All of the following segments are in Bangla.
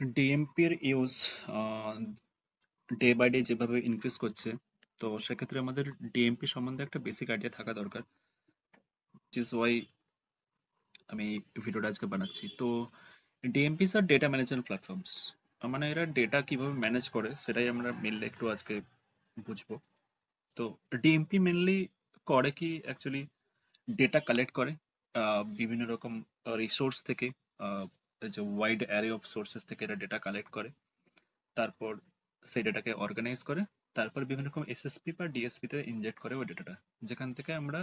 ডিএমপি এর ইউজ ডে বাই ডে যেভাবে ইনক্রিজ করছে, তো সেক্ষেত্রে আমাদের ডিএমপি সম্বন্ধে একটা বেসিক আইডিয়া থাকা দরকার ইজ ওয়াই আমি ভিডিওটা আজকে বানাচ্ছি। তো ডিএমপিস আর ডেটা ম্যানেজমেন্ট প্ল্যাটফর্মস মানে এরা ডেটা কীভাবে ম্যানেজ করে, সেটাই আমরা মেনলি একটু আজকে বুঝব। তো ডিএমপি মেনলি করে কি অ্যাকচুয়ালি ডেটা কালেক্ট করে বিভিন্ন রকম রিসোর্স থেকে যে ওয়াইড অ্যারে অফ সোর্সেস থেকে এরা ডেটা কালেক্ট করে, তারপর সেই ডেটাকে অর্গানাইজ করে, তারপর বিভিন্ন রকম এসএসপি বা ডিএসপি তে ইনজেক্ট করে ওই ডেটাটা যেখান থেকে আমরা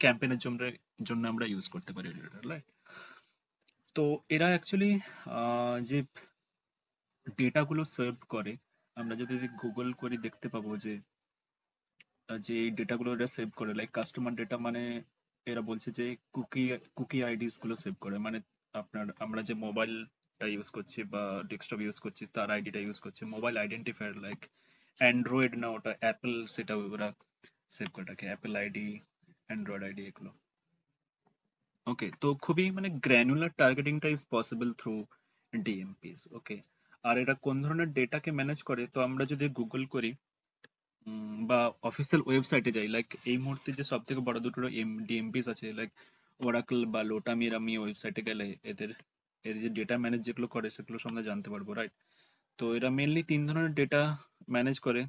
ক্যাম্পেইনের জন্য জন্য আমরা ইউজ করতে পারি ডেটাটা রাইট তো এরা অ্যাকচুয়ালি যে ডেটা গুলো সেভ করে, আমরা যদি গুগল করে দেখতে পাবো যে যে ডেটা গুলো এরা সেভ করে লাইক কাস্টমার ডেটা মানে এরা বলছে যে কুকি কুকি আইডিসগুলো সেভ করে। মানে আপনার, আমরা যে মোবাইলটা ইউজ করছি বা ডেস্কটপ ইউজ করছি, তার আইডিটা ইউজ করছে মোবাইল আইডেন্টিফায়ার লাইক অ্যান্ড্রয়েড না, ওটা অ্যাপেল সেটা ওরা সেভ করে রাখে অ্যাপেল আইডি অ্যান্ড্রয়েড আইডি এগুলো। ওকে তো খুবই মানে granular টার্গেটিংটা is possible through DMPs okay আর এটা কোন ধরনের ডেটাকে ম্যানেজ করে, তো আমরা যদি গুগল করি বা অফিসিয়াল ওয়েবসাইটে যাই লাইক এই মুহূর্তে যে সব থেকে বড় দুটো এম ডিএমপিস আছে লাইক ওরাকল বা লোটামির আমি ওয়েবসাইটে গেলে এদের, এর যে ডেটা ম্যানেজ যেগুলো করে সেগুলো সম্বন্ধে জানতে পারব রাইট তো এরা মেনলি তিন ধরনের ডেটা ম্যানেজ করে।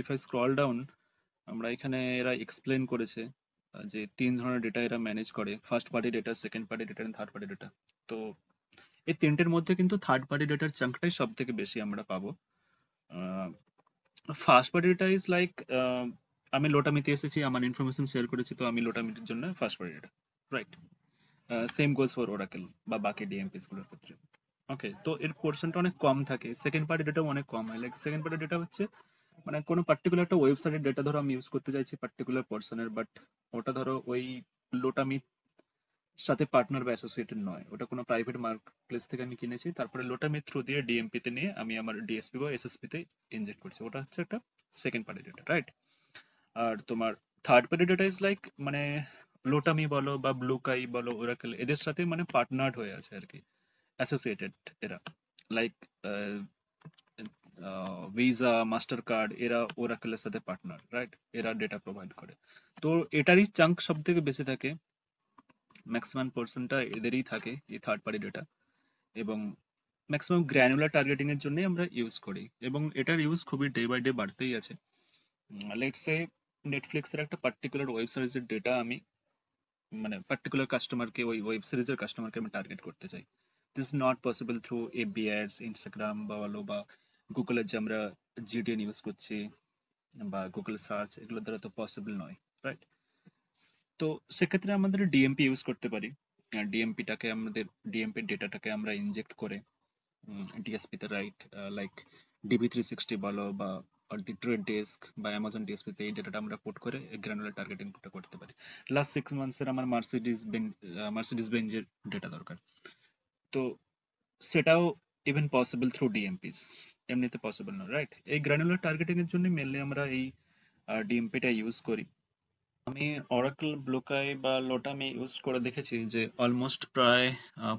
ইফ আই স্ক্রল ডাউন আমরা এখানে এরা এক্সপ্লেন করেছে যে তিন ধরনের ডেটা এরা ম্যানেজ করে। First party data second party data and third party data তো এই তিনটের মধ্যে কিন্তু থার্ড পার্টি ডেটার চাঙ্কটাই সব থেকে বেশি আমরা পাবো। First party data is like আমি লোটামিতে এসেছি, আমার ইনফরমেশন শেয়ার করেছি, তো আমি লোটামিটির জন্য first party data right same goes for Oracle বা বাকি ডিএমপিসগুলোর ক্ষেত্রে। ওকে তো এর পোর্শনটা অনেক কম থাকে। সেকেন্ড পার্টি ডেটাও অনেক কম হয়। লাইক সেকেন্ড পার্টি ডেটা হচ্ছে মানে কোনো পার্টিকুলার একটা ওয়েবসাইটের ডেটা ধরো আমি ইউজ করতে চাইছি পার্টিকুলার পার্সনের বাট ওটা ধরো ওই লোটামি সাথে পার্টনার বা অ্যাসোসিয়েটেড নয়। ওটা কোনো প্রাইভেট মার্কেট প্লেস থেকে আমি কিনেছি। তারপরে লোটামি থ্রু দিয়ে ডিএমপিতে নিয়ে আমি আমার ডিএসপি বা এসএসপিতে ইনজেক্ট করছি। ওটা হচ্ছে একটা সেকেন্ড পার্টি ডেটা রাইট আর তোমার third party data is like মানে লোটামি বলো বা ব্লু কাই বলো ওরাকেল এদের সাথে মানে পার্টনার হয়ে আছে আর কি। অ্যাসোসিয়েটেড এরা। লাইক ভিসা মাস্টার কার্ড এরা ওরাকেলের সাথে পার্টনার রাইট এরা ডেটা প্রোভাইড করে। তো এটারই চাঙ্ক সব থেকে বেশি থাকে। ম্যাক্সিমাম পোর্শনটা এদেরই থাকে, এই থার্ড পার্টি ডেটা এবং ম্যাক্সিমাম গ্র্যানুলার টার্গেটিং এর জন্যই আমরা ইউজ করি। এবং এটার ইউজ খুবই ডে বাই ডে বাড়তেই আছে। লেটস সে নেটফ্লিক্স এর একটা পার্টিকুলার ওয়েব সিরিজের ডেটা আমি মানে পার্টিকুলার কাস্টমারকে ওই ওয়েব সিরিজের কাস্টমারকে আমি টার্গেট করতে চাই। This not possible through FB ads Instagram বা বলো বা গুগলের যে আমরা জিডিএন ইউজ করছি বা গুগল সার্চ এগুলোর দ্বারা তো পসিবল নয় রাইট তো সেক্ষেত্রে আমাদের ডিএমপি ইউজ করতে পারি। ডিএমপিটাকে আমাদের ডিএমপি ডেটাটাকে আমরা ইনজেক্ট করে ডিএসপি তে right like DB three sixty বলো বা দি ট্রেড ডেস্ক বা অ্যামাজন ডিএসপি তে এই ডেটাটা আমরা পুট করে গ্রানুলার টার্গেটিংটা করতে পারি। লাস্ট সিক্স মান্থসের আমার মার্সিডিজ বেন মার্সিডিজ বেঞ্জের ডেটা দরকার। তো সেটাও ইভেন পসিবল থ্রু ডিএমপিস এমনিতে পসিবল না রাইট এই গ্রানুলার টার্গেটিং এর জন্য মেনলি আমরা এই ডিএমপিটা ইউজ করি। আমি অরাকল ব্লুকাই বা লোটামি ইউজ করে দেখেছি যে অলমোস্ট প্রায়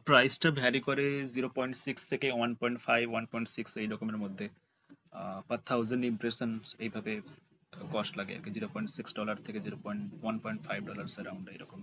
প্রাইসটা ভ্যারি করে জিরো পয়েন্ট সিক্স থেকে one point five one point six এই রকমের মধ্যে। পার থাউজেন্ড ইমপ্রেশন এইভাবে কস্ট লাগে আর কি জিরো পয়েন্ট সিক্স ডলার থেকে zero point one point five dollars around এরকম।